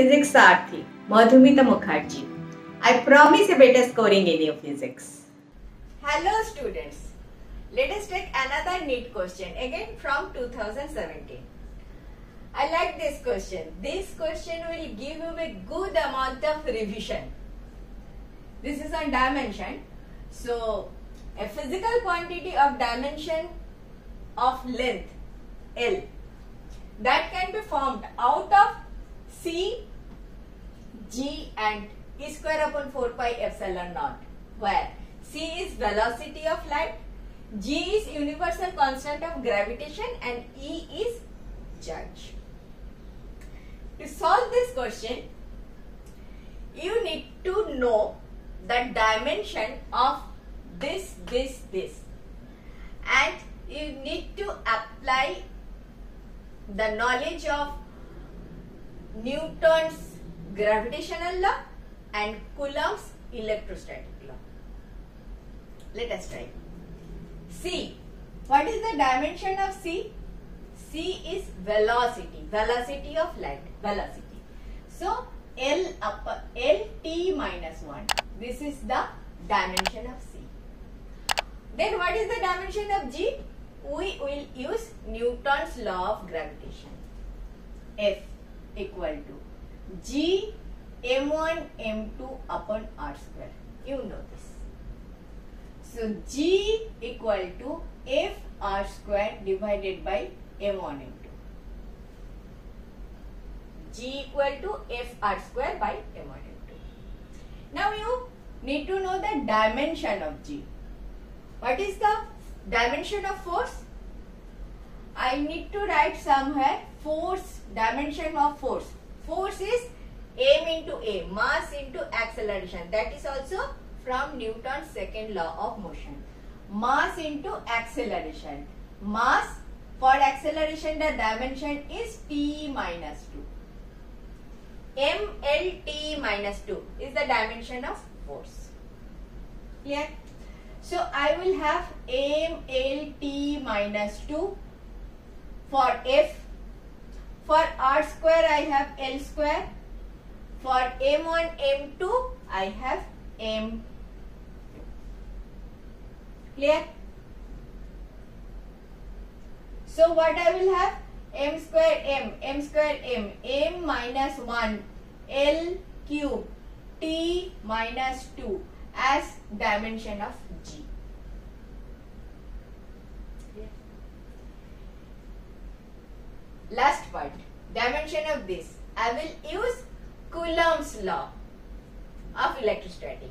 physics Sarthi, Madhumita Mukherjee. I promise a better scoring in your physics. Hello students. Let us take another NEET question again from 2017. I like this question. This question will give you a good amount of revision. This is on dimension. So, a physical quantity of dimension of length L that can be formed out and E square upon 4 pi epsilon naught where C is velocity of light, G is universal constant of gravitation and E is charge. To solve this question, you need to know the dimension of this, this, this and you need to apply the knowledge of Newton's gravitational law and Coulomb's electrostatic law. Let us try. C. What is the dimension of C? C is velocity, velocity of light, velocity. So, L upper, L T minus 1. This is the dimension of C. Then what is the dimension of G? We will use Newton's law of gravitation. F equal to G m1 m2 upon r square. You know this. So G equal to f r square divided by m1 m2. G equal to f r square by m1 m2. Now you need to know the dimension of G. What is the dimension of force? I need to write somewhere force, dimension of force. Force is m into a, mass into acceleration. That is also from Newton's second law of motion. Mass into acceleration. Mass for acceleration the dimension is t minus 2. mlt minus 2 is the dimension of force. Clear? So I will have mlt minus 2 for f. For r square I have l square. For m1, m2 I have m. Clear? So what I will have? m square m, m square m, m minus 1, l cube, t minus 2 as dimension of g. Last part, dimension of this. I will use Coulomb's law of electrostatic.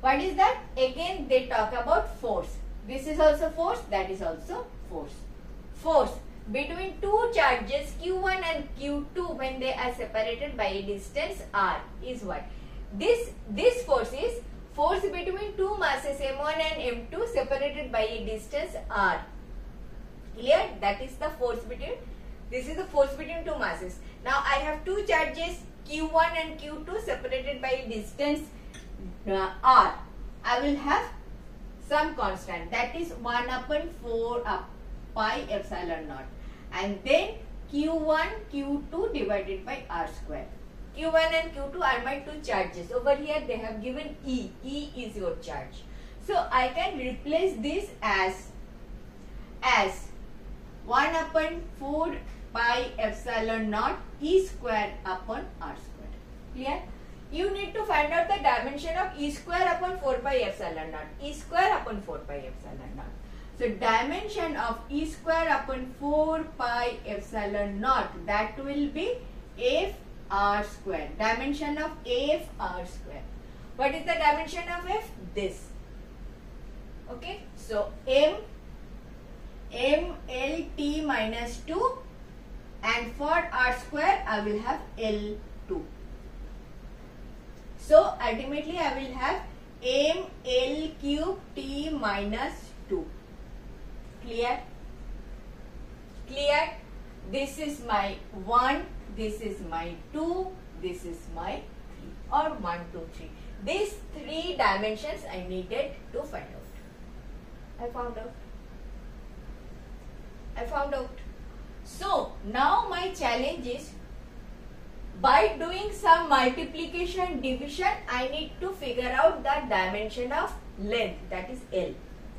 What is that? Again they talk about force. This is also force, that is also force. Force between two charges Q1 and Q2 when they are separated by a distance R is what? This, this force is force between two masses M1 and M2 separated by a distance R. Clear? That is the force between, this is the force between two masses. Now I have two charges Q1 and Q2 separated by distance uh, R. I will have some constant. That is 1 upon 4 up pi epsilon naught. And then q1 q2 divided by r square. Q1 and q2 are my two charges. Over here they have given e. E is your charge. So i can replace this as as 1 upon 4 pi epsilon naught e square upon r square clear you need to find out the dimension of e square upon 4 pi epsilon naught e square upon 4 pi epsilon naught so dimension of e square upon 4 pi epsilon naught that will be f r square. Dimension of f r square. What is the dimension of f? This. Okay. So m m l t minus 2 and for r square I will have l 2. So ultimately I will have m l cube t minus 2 clear? Clear? This is my 1 this is my 2 this is my 3 or 1 2 3 these three dimensions i needed to find out. I found out. I found out so now my challenge is by doing some multiplication division I need to figure out the dimension of length that is L.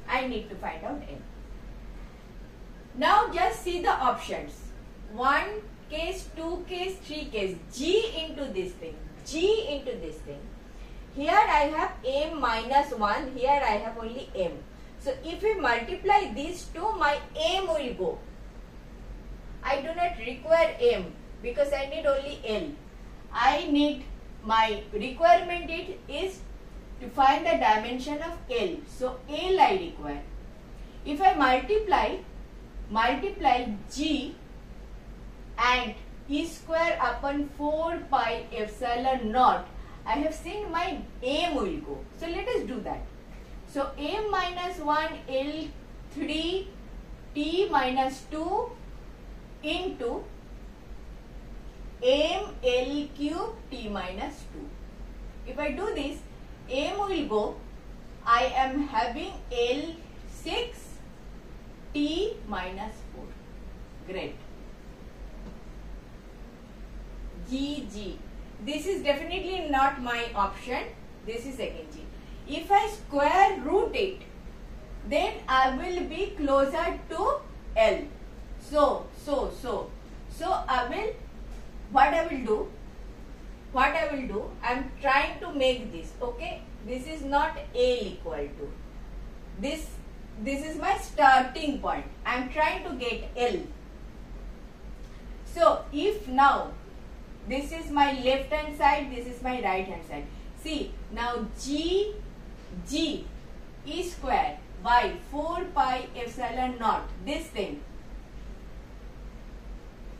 I need to find out L. Now just see the options. 1 case, 2 case, 3 case. G into this thing. G into this thing. Here I have m minus 1. Here I have only m. So if we multiply these two, my m will go. I do not require m because I need only L. I need my requirement it is to find the dimension of L. So L I require. If I multiply multiply G and E square upon 4 pi epsilon naught, I have seen my M will go. So let us do that. So M minus 1 L 3 T minus 2 into m L cube T minus 2. If I do this, m will go, I am having L 6 T minus 4. Great. G G. This is definitely not my option. This is second G. If I square root it, then I will be closer to L. So, so, so. So, I will what I will do, what I will do, I am trying to make this, okay. This is not A equal to. This, this is my starting point. I am trying to get L. So, if now, this is my left hand side, this is my right hand side. See, now G, G E square by 4 pi epsilon naught, this thing,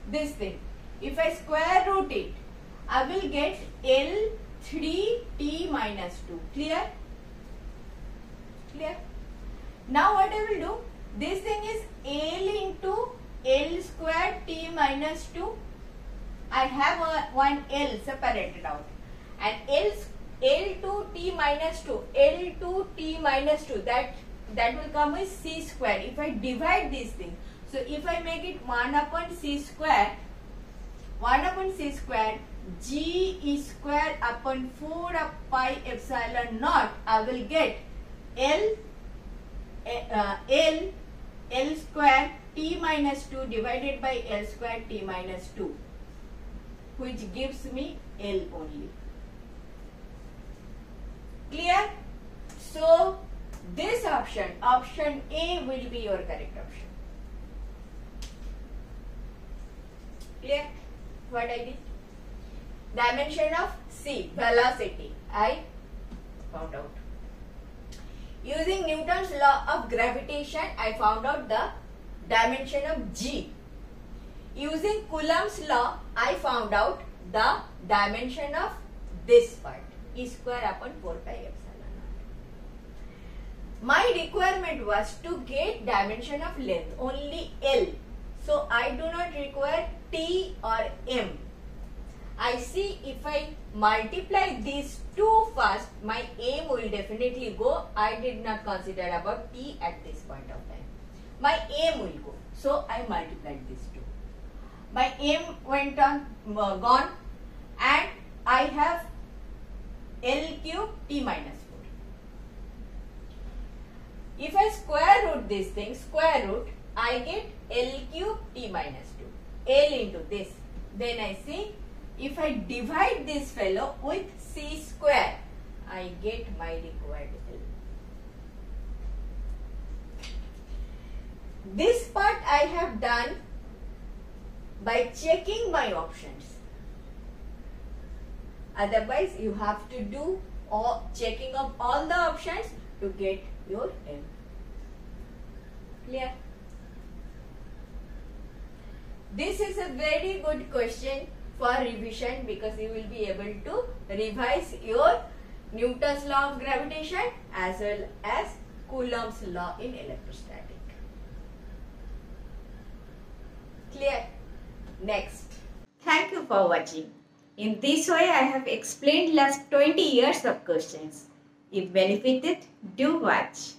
this thing if I square root it, I will get L3T minus 2. Clear? Clear? Now what I will do? This thing is L into L square T minus 2. I have a, one L separated out. And L, L2 T minus 2. L2 T minus 2. That, that will come as C square. If I divide this thing. So if I make it 1 upon C square 1 upon c square g e square upon 4 up pi epsilon naught I will get L uh, L L square t minus 2 divided by L square t minus 2 which gives me L only. Clear? So this option, option A will be your correct option. Clear? what I did? Dimension of C, velocity, I found out. Using Newton's law of gravitation, I found out the dimension of G. Using Coulomb's law, I found out the dimension of this part, E square upon 4 pi epsilon naught. My requirement was to get dimension of length, only L. So I do not require T or M. I see if I multiply these two first, my M will definitely go. I did not consider about T at this point of time. My M will go. So I multiplied these two. My M went on, uh, gone and I have L cube T minus 4. If I square root this thing, square root, I get L cube T minus 2. L into this. Then I see if I divide this fellow with C square, I get my required L. This part I have done by checking my options. Otherwise, you have to do all checking of all the options to get your M. Clear? This is a very good question for revision because you will be able to revise your Newton's law of gravitation as well as Coulomb's law in electrostatic. Clear? Next. Thank you for watching. In this way, I have explained last 20 years of questions. If benefited, do watch.